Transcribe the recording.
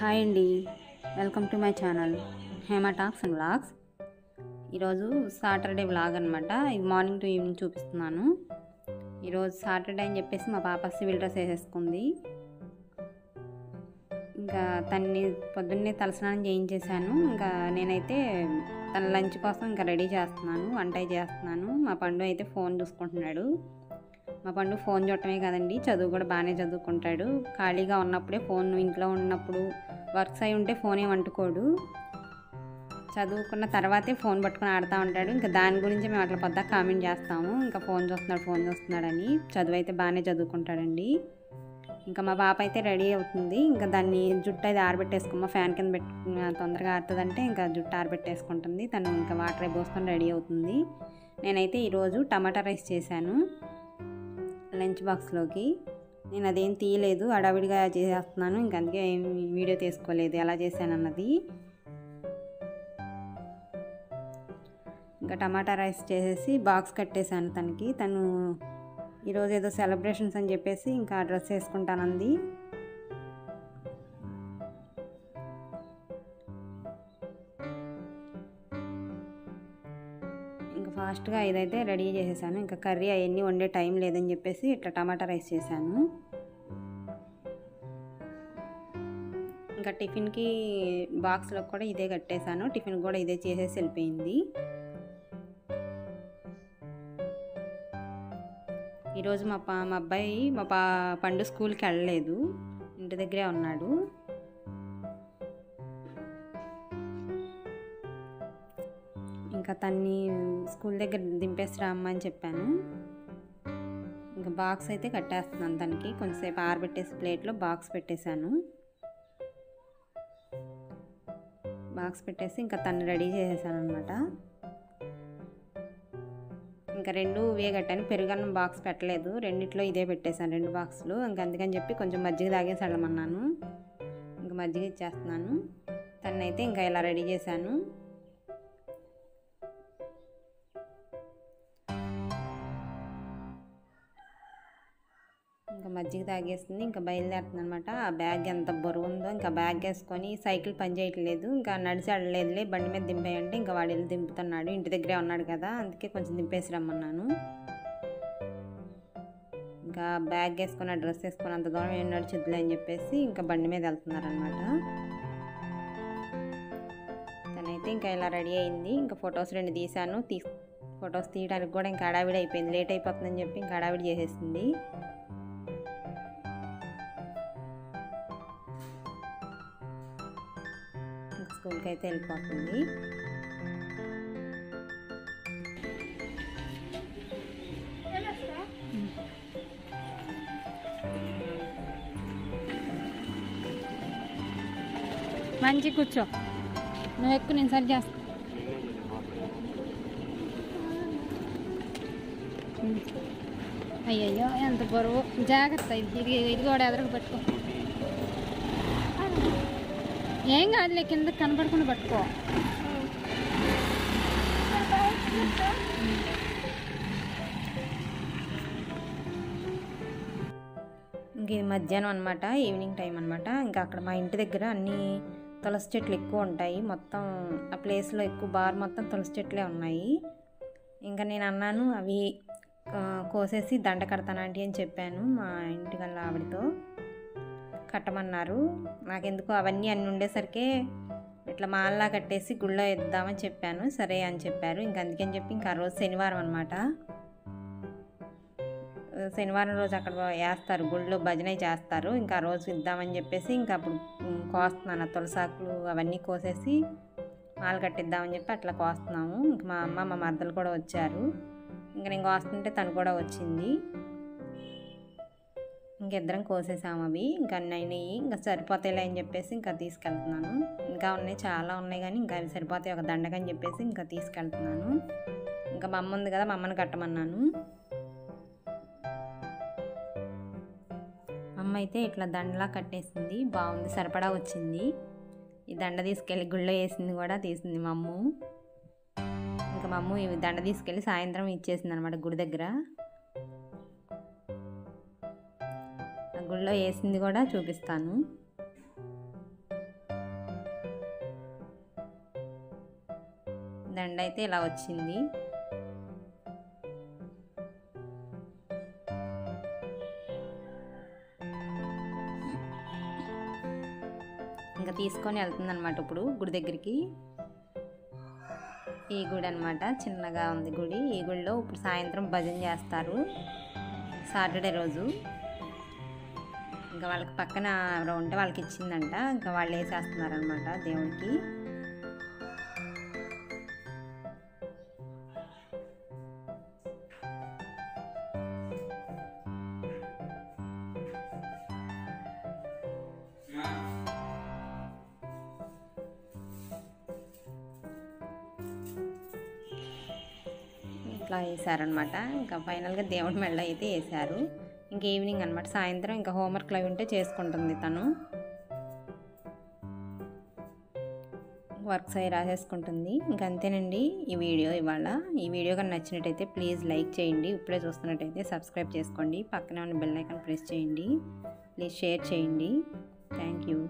Hi అండి. Welcome to my channel. Hema talks and vlogs. ఈరోజు Saturday vlog అనమాట ఇది మార్నింగ్ టు ఈవినింగ్ చూపిస్తున్నాను. ఈరోజు సాటర్డే అని చెప్పేసి మా పాప సివిల్ డ్రెస్ వేసేసుకుంది. ఇంకా తన్ని పొద్దున్నే తలస్నానం చేయించేశాను. ఇంకా నేనైతే తన లంచ్ కోసం ఇంకా రెడీ చేస్తున్నాను. వంట చేస్తున్నాను. మా పండు అయితే ఫోన్ చూసుకుంటున్నాడు. మా పండు ఫోన్ చూడటమే కదండి చదువు కూడా బాగానే చదువుకుంటాడు. ఖాళీగా ఉన్నప్పుడే ఫోన్ ఇంట్లో ఉన్నప్పుడు వర్క్స్ అయి ఉంటే ఫోన్ ఏమంటుకోడు చదువుకున్న తర్వాతే ఫోన్ పట్టుకుని ఆడుతూ ఉంటాడు. ఇంకా దాని గురించి మేము అట్లా పెద్ద కామెంట్ చేస్తాము. ఇంకా ఫోన్ చూస్తున్నాడు ఫోన్ చూస్తున్నాడని. చదువు అయితే బాగానే చదువుకుంటాడండి. ఇంకా మా పాప అయితే రెడీ అవుతుంది. ఇంకా దాన్ని జుట్టు అయితే ఆరబెట్టేసుకోమా ఫ్యాన్ కింద పెట్టు తొందరగా ఆరుతుందంటే ఇంకా జుట్టు ఆరబెట్టేసుకుంటుంది. తను ఇంకా వాటర్ పోసుకొని రెడీ అవుతుంది. నేనైతే ఈరోజు టమాటా రైస్ చేశాను లంచ్ బాక్స్లోకి. నేను అదేం తీయలేదు అడావిడిగా చేసేస్తున్నాను ఇంక అందుకే ఏం వీడియో తీసుకోలేదు ఎలా చేశాను అన్నది. ఇంకా టమాటా రైస్ చేసేసి బాక్స్ కట్టేశాను తనకి. తను ఈరోజు ఏదో సెలబ్రేషన్స్ అని చెప్పేసి ఇంకా డ్రెస్ వేసుకుంటానంది. ఇంకా ఫాస్ట్గా ఇదైతే రెడీ చేసేసాను. ఇంకా కర్రీ అవన్నీ వండే టైం లేదని చెప్పేసి ఇట్లా టమాటా రైస్ చేశాను. ఇంకా టిఫిన్కి బాక్స్లో కూడా ఇదే కట్టేశాను. టిఫిన్ కూడా ఇదే చేసేసి వెళ్ళిపోయింది. ఈరోజు మా పా మా అబ్బాయి మా పా పండు స్కూల్కి వెళ్ళలేదు. ఇంటి దగ్గరే ఉన్నాడు. ఇంకా తన్ని స్కూల్ దగ్గర దింపేసి రమ్మని చెప్పాను. ఇంకా బాక్స్ అయితే కట్టేస్తున్నాను తనకి. కొంచెంసేపు ఆరబెట్టేసి ప్లేట్లో బాక్స్ పెట్టేశాను. బాక్స్ పెట్టేసి ఇంకా తను రెడీ చేసేసాను అనమాట ఇంకా రెండు వే కట్టాను పెరుగన్నం బాక్స్ పెట్టలేదు. రెండిట్లో ఇదే పెట్టేశాను రెండు బాక్సులు. ఇంకా అందుకని చెప్పి కొంచెం మజ్జిగ తాగేసి వెళ్ళమన్నాను. ఇంకా మజ్జిగ ఇచ్చేస్తున్నాను. తనైతే ఇంకా ఇలా రెడీ చేశాను. మజ్జిగ తాగేస్తుంది ఇంకా బయలుదేరుతుంది అనమాట ఆ బ్యాగ్ ఎంత బరువు ఉందో ఇంకా బ్యాగ్ వేసుకొని సైకిల్ పని చేయట్లేదు. ఇంకా నడిచి అడలేదులే బండి మీద దింపేయంటే ఇంకా వాడు వెళ్ళి దింపుతున్నాడు. ఇంటి దగ్గరే ఉన్నాడు కదా అందుకే కొంచెం దింపేసి రమ్మన్నాను. ఇంకా బ్యాగ్ వేసుకొని డ్రెస్ వేసుకొని అంత దూరం ఏం నడిచిద్దులే అని చెప్పేసి ఇంకా బండి మీద వెళ్తున్నారనమాట తనైతే ఇంకా ఇలా రెడీ అయింది. ఇంకా ఫొటోస్ రెండు తీశాను. తీ ఫొటోస్ తీయడానికి కూడా ఇంకా హడావిడి అయిపోయింది. లేట్ అయిపోతుందని చెప్పి ఇంకా హడావిడి చేసేసింది. స్కూల్కి అయితే వెళ్ళిపోతుంది. మంచి కూర్చో. నువ్వు ఎక్కువ నేను సరి చేస్తా. అయ్యయ్యో ఎంత బరువు. జాగ్రత్త ఇది ఇది కూడా ఎదురుకు పెట్టుకో. ఏం కాదులే కింద కనపడకుండా పట్టుకో. ఇంక ఇది మధ్యాహ్నం అనమాట ఈవినింగ్ టైం అనమాట ఇంకా అక్కడ మా ఇంటి దగ్గర అన్ని తులసి చెట్లు ఎక్కువ ఉంటాయి. మొత్తం ఆ ప్లేస్లో ఎక్కువ బార్ మొత్తం తులసి చెట్లే ఉన్నాయి. ఇంకా నేను అన్నాను అవి కోసేసి దండ కడతానంటే అని చెప్పాను మా ఇంటి గల్ల ఆవిడతో. కట్టమన్నారు. నాకెందుకు అవన్నీ అన్నీ ఉండేసరికి ఇట్లా మాల్లా కట్టేసి గుళ్ళో ఇద్దామని చెప్పాను. సరే అని చెప్పారు. ఇంక అందుకని చెప్పి ఇంకా రోజు శనివారం అనమాట శనివారం రోజు అక్కడ వేస్తారు. గుళ్ళో భజన చేస్తారు. ఇంకా ఆ రోజు ఇద్దామని చెప్పేసి ఇంకా అప్పుడు కోస్తున్నాను. తులసాకులు అవన్నీ కోసేసి మాలు కట్టిద్దామని చెప్పి అట్లా కోస్తున్నాము. ఇంక మా అమ్మ మా మరదలు కూడా వచ్చారు. ఇంకా నేను కోస్తుంటే తను కూడా వచ్చింది. ఇంకిద్దరం కోసేసాము అవి. ఇంకా అయినాయి. ఇంకా సరిపోతాయిలే అని చెప్పేసి ఇంకా తీసుకెళ్తున్నాను. ఇంకా ఉన్నాయి చాలా ఉన్నాయి కానీ ఇంకా అవి సరిపోతాయి. ఒక దండకని చెప్పేసి ఇంకా తీసుకెళ్తున్నాను. ఇంకా మా అమ్మ ఉంది కదా మా అమ్మని కట్టమన్నాను. అమ్మ అయితే ఇట్లా దండలా కట్టేసింది. బాగుంది సరిపడా వచ్చింది. ఈ దండ తీసుకెళ్ళి గుళ్ళో వేసింది కూడా తీసింది మా అమ్మ. ఇంకా మా అమ్మ ఈ దండ తీసుకెళ్ళి సాయంత్రం ఇచ్చేసింది అనమాట గుడి దగ్గర. దానిలో వేసింది కూడా చూపిస్తాను. దండ అయితే ఇలా వచ్చింది. ఇంకా తీసుకొని వెళ్తుంది అనమాట ఇప్పుడు గుడి దగ్గరికి. ఈ గుడి అనమాట చిన్నగా ఉంది గుడి. ఈ గుడిలో ఇప్పుడు సాయంత్రం భజన చేస్తారు. సాటర్డే రోజు. ఇంకా వాళ్ళకి పక్కన ఎవరో ఉంటే వాళ్ళకి ఇచ్చిందంట. ఇంకా వాళ్ళు వేసేస్తున్నారు అనమాట దేవుడికి. ఇట్లా వేసారనమాట ఇంకా ఫైనల్గా దేవుడి మెళ్ళ అయితే వేశారు ఇంక ఈవినింగ్ అనమాట సాయంత్రం ఇంకా హోంవర్క్లు అవి ఉంటే చేసుకుంటుంది తను. వర్క్స్ అవి రాసేసుకుంటుంది. ఇంక అంతేనండి ఈ వీడియో ఇవాళ. ఈ వీడియో కానీ నచ్చినట్టయితే ప్లీజ్ లైక్ చేయండి. ఇప్పుడే చూస్తున్నట్టయితే సబ్స్క్రైబ్ చేసుకోండి. పక్కనే ఉన్న బెల్ ఐకాన్ ప్రెస్ చేయండి. ప్లీజ్ షేర్ చేయండి. Thank you.